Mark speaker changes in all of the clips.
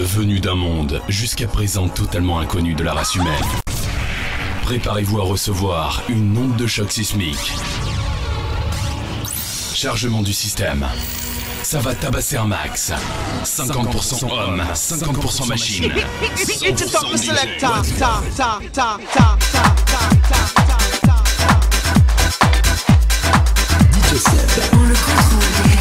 Speaker 1: Venu d'un monde jusqu'à présent totalement inconnu de la race humaine. Préparez-vous à recevoir une onde de choc sismique. Chargement du système. Ça va tabasser un max. 50% homme, 50% machine.
Speaker 2: A top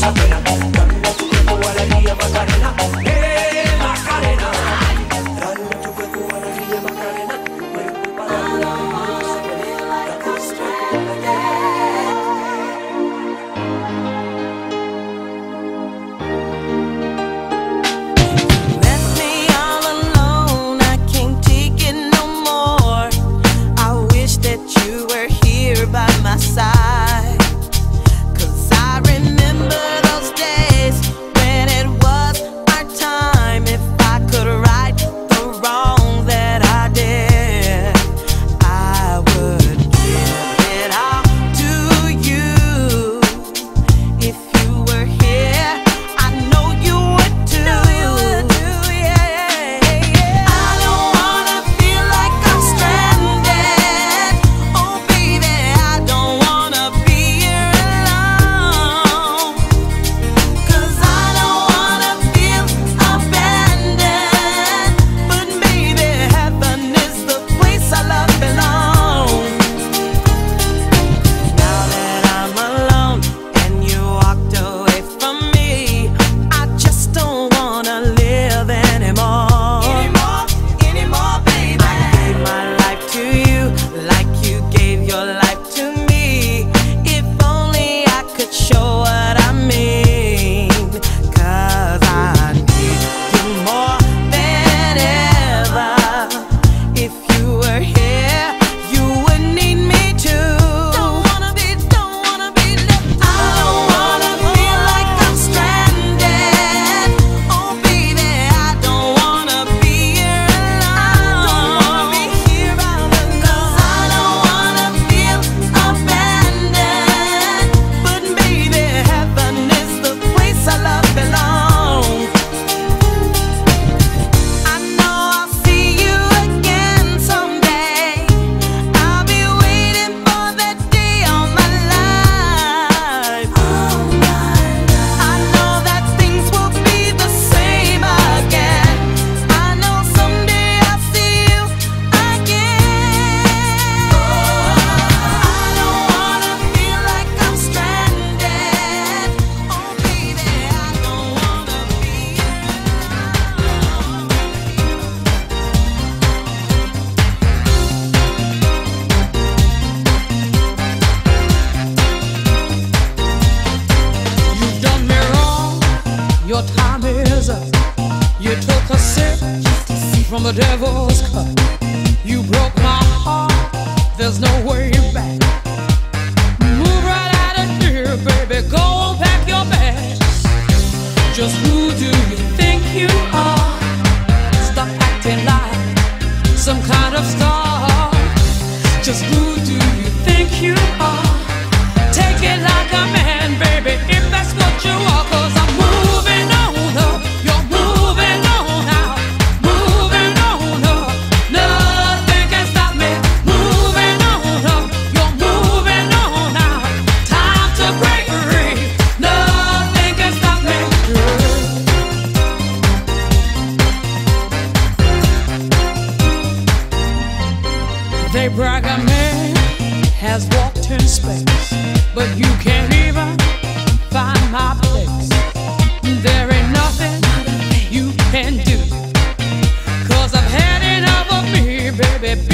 Speaker 3: vale la pena. Dame tu cuerpo alegría, Macarena.
Speaker 4: Baby,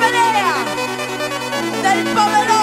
Speaker 5: Menea, del povero